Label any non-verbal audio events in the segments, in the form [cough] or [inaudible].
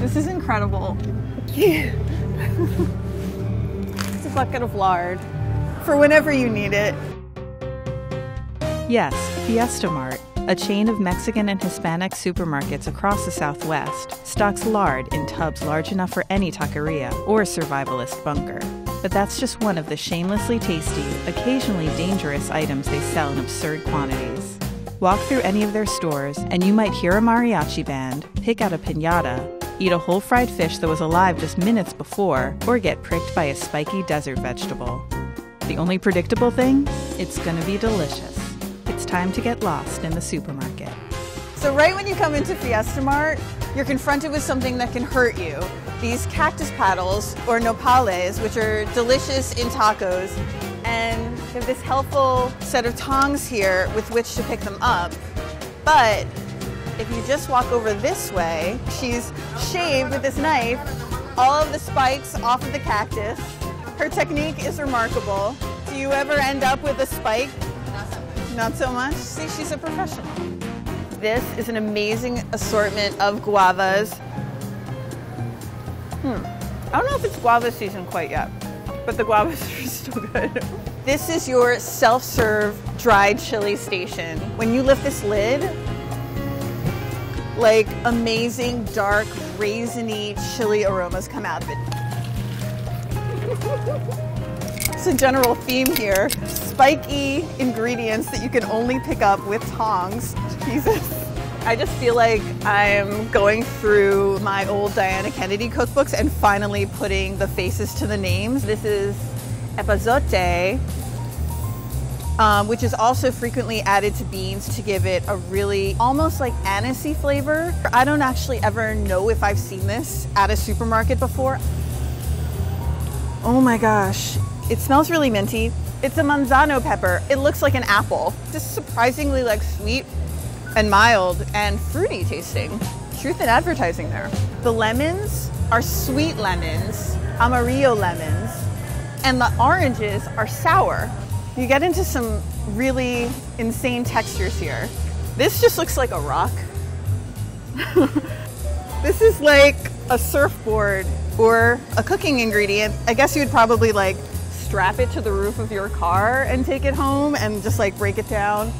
This is incredible. [laughs] it's a bucket of lard for whenever you need it. Yes, Fiesta Mart, a chain of Mexican and Hispanic supermarkets across the Southwest, stocks lard in tubs large enough for any taqueria or survivalist bunker. But that's just one of the shamelessly tasty, occasionally dangerous items they sell in absurd quantities. Walk through any of their stores, and you might hear a mariachi band, pick out a pinata, eat a whole fried fish that was alive just minutes before, or get pricked by a spiky desert vegetable. The only predictable thing? It's gonna be delicious. It's time to get lost in the supermarket. So right when you come into Fiesta Mart, you're confronted with something that can hurt you. These cactus paddles, or nopales, which are delicious in tacos, and they have this helpful set of tongs here with which to pick them up. But if you just walk over this way, she's shaved with this knife all of the spikes off of the cactus. Her technique is remarkable. Do you ever end up with a spike? Not so much. See, she's a professional. This is an amazing assortment of guavas. Hmm. I don't know if it's guava season quite yet, but the guavas [laughs] are still good. This is your self-serve dried chili station. When you lift this lid, like amazing dark raisiny chili aromas come out of it. It's a general theme here. Spiky ingredients that you can only pick up with tongs. Jesus. I just feel like I'm going through my old Diana Kennedy cookbooks and finally putting the faces to the names. This is epazote, um, which is also frequently added to beans to give it a really almost like anisey flavor. I don't actually ever know if I've seen this at a supermarket before. Oh my gosh, it smells really minty. It's a manzano pepper. It looks like an apple. Just surprisingly like sweet and mild and fruity tasting. Truth in advertising there. The lemons are sweet lemons, amarillo lemons, and the oranges are sour. You get into some really insane textures here. This just looks like a rock. [laughs] this is like a surfboard or a cooking ingredient. I guess you would probably like strap it to the roof of your car and take it home and just like break it down,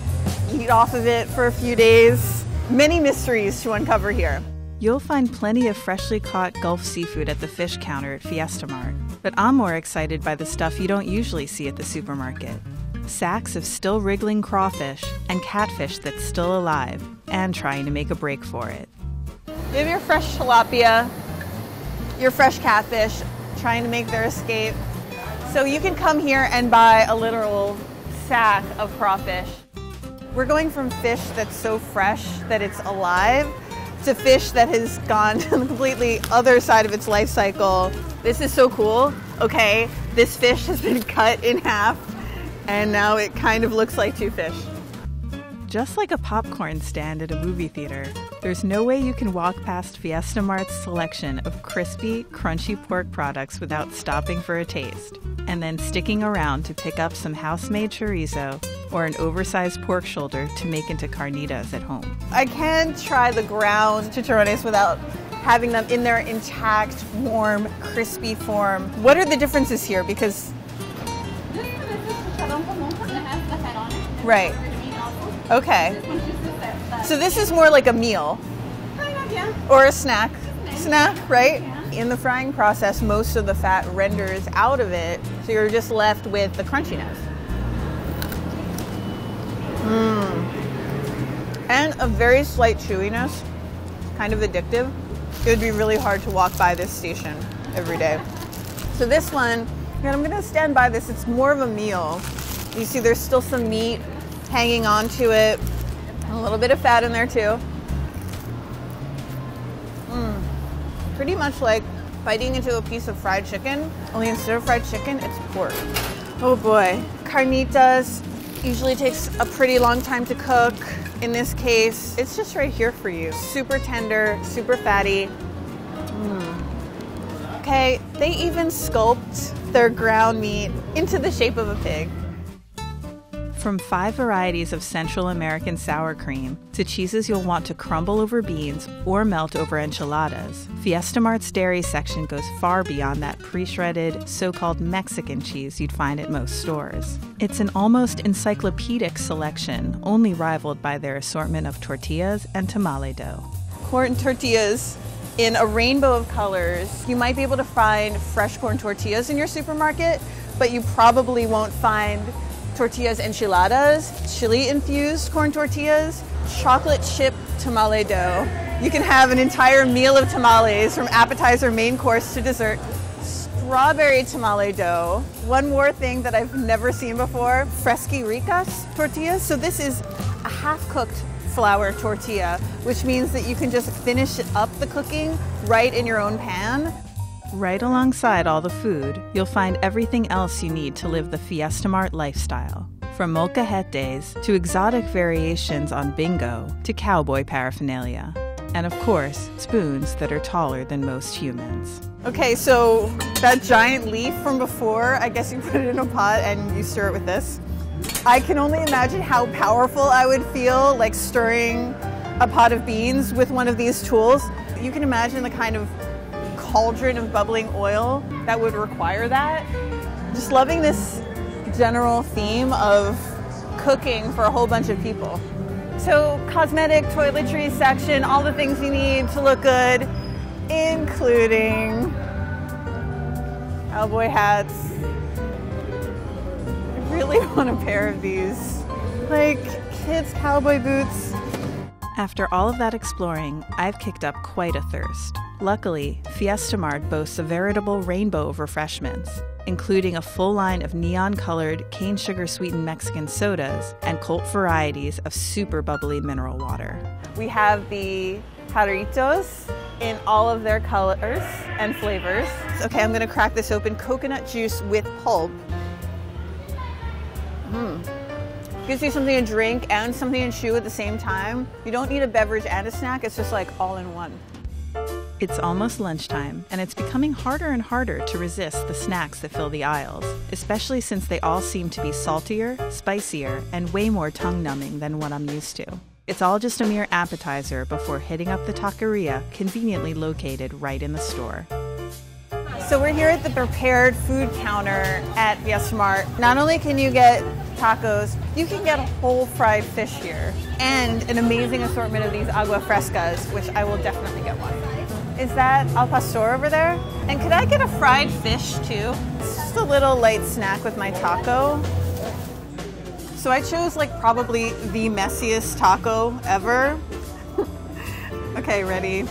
eat off of it for a few days. Many mysteries to uncover here. You'll find plenty of freshly caught Gulf seafood at the fish counter at Fiesta Mart, but I'm more excited by the stuff you don't usually see at the supermarket. Sacks of still wriggling crawfish and catfish that's still alive and trying to make a break for it. You have your fresh tilapia, your fresh catfish trying to make their escape. So you can come here and buy a literal sack of crawfish. We're going from fish that's so fresh that it's alive to fish that has gone to [laughs] the completely other side of its life cycle. This is so cool. Okay, this fish has been [laughs] cut in half and now it kind of looks like two fish. Just like a popcorn stand at a movie theater, there's no way you can walk past Fiesta Mart's selection of crispy, crunchy pork products without stopping for a taste, and then sticking around to pick up some house made chorizo or an oversized pork shoulder to make into carnitas at home. I can't try the ground chicharrones without having them in their intact, warm, crispy form. What are the differences here? Because Right. Okay. So this is more like a meal. Or a snack. Snack, right? In the frying process, most of the fat renders out of it, so you're just left with the crunchiness. Mmm. And a very slight chewiness, kind of addictive. It would be really hard to walk by this station every day. So this one, and I'm gonna stand by this, it's more of a meal. You see there's still some meat hanging on to it. A little bit of fat in there too. Mm. Pretty much like biting into a piece of fried chicken, only instead of fried chicken, it's pork. Oh boy. Carnitas usually takes a pretty long time to cook. In this case, it's just right here for you. Super tender, super fatty. Mm. Okay, they even sculpt their ground meat into the shape of a pig. From five varieties of Central American sour cream to cheeses you'll want to crumble over beans or melt over enchiladas, Fiesta Mart's dairy section goes far beyond that pre shredded, so called Mexican cheese you'd find at most stores. It's an almost encyclopedic selection, only rivaled by their assortment of tortillas and tamale dough. Corn tortillas in a rainbow of colors. You might be able to find fresh corn tortillas in your supermarket, but you probably won't find tortillas enchiladas, chili infused corn tortillas, chocolate chip tamale dough. You can have an entire meal of tamales from appetizer, main course to dessert. Strawberry tamale dough. One more thing that I've never seen before fresky ricas tortillas. So, this is a half cooked flour tortilla, which means that you can just finish up the cooking right in your own pan. Right alongside all the food, you'll find everything else you need to live the Fiesta Mart lifestyle. From molcajetes to exotic variations on bingo to cowboy paraphernalia. And of course, spoons that are taller than most humans. Okay, so that giant leaf from before, I guess you put it in a pot and you stir it with this. I can only imagine how powerful I would feel like stirring a pot of beans with one of these tools. You can imagine the kind of cauldron of bubbling oil that would require that. Just loving this general theme of cooking for a whole bunch of people. So, cosmetic, toiletries section, all the things you need to look good, including cowboy hats. I really [laughs] want a pair of these. Like kids' cowboy boots. After all of that exploring, I've kicked up quite a thirst. Luckily, Fiesta Mart boasts a veritable rainbow of refreshments, including a full line of neon colored, cane sugar sweetened Mexican sodas and cult varieties of super bubbly mineral water. We have the jarritos in all of their colors and flavors. Okay, I'm gonna crack this open. Coconut juice with pulp. Mmm. Gives you something to drink and something to chew at the same time. You don't need a beverage and a snack, it's just like all in one. It's almost lunchtime, and it's becoming harder and harder to resist the snacks that fill the aisles, especially since they all seem to be saltier, spicier, and way more tongue numbing than what I'm used to. It's all just a mere appetizer before hitting up the taqueria, conveniently located right in the store. So we're here at the prepared food counter at Mart. Not only can you get tacos, you can get a whole fried fish here and an amazing assortment of these agua frescas, which I will definitely get one. Is that al pastor over there? And could I get a fried fish too? It's just a little light snack with my taco. So I chose like probably the messiest taco ever. [laughs] okay, ready?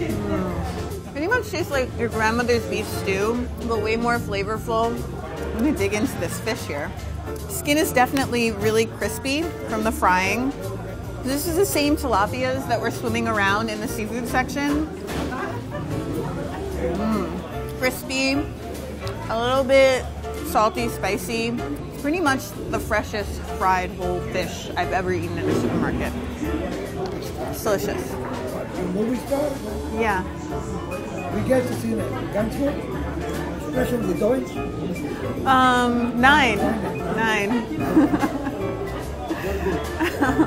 Mm. Pretty much tastes like your grandmother's beef stew, but way more flavorful. Let me dig into this fish here. Skin is definitely really crispy from the frying. This is the same tilapias that were swimming around in the seafood section. Mm. Crispy, a little bit salty, spicy. Pretty much the freshest fried whole fish I've ever eaten in a supermarket. It's delicious. movie star, Yeah. we get to see the Gunsmoke, special with Deutsch. Um, nine. Nine.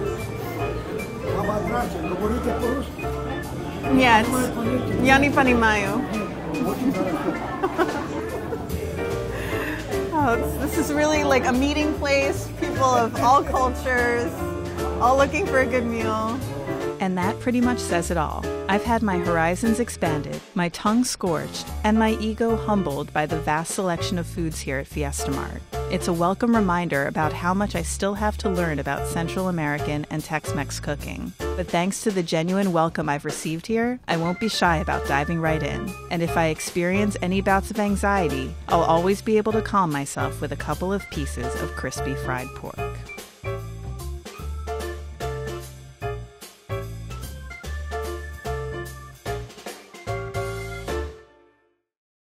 [laughs] [laughs] Yes. Yanni Panimayo. [laughs] oh, this is really like a meeting place, people of all cultures, all looking for a good meal. And that pretty much says it all. I've had my horizons expanded, my tongue scorched, and my ego humbled by the vast selection of foods here at Fiesta Mart. It's a welcome reminder about how much I still have to learn about Central American and Tex Mex cooking. But thanks to the genuine welcome I've received here, I won't be shy about diving right in. And if I experience any bouts of anxiety, I'll always be able to calm myself with a couple of pieces of crispy fried pork.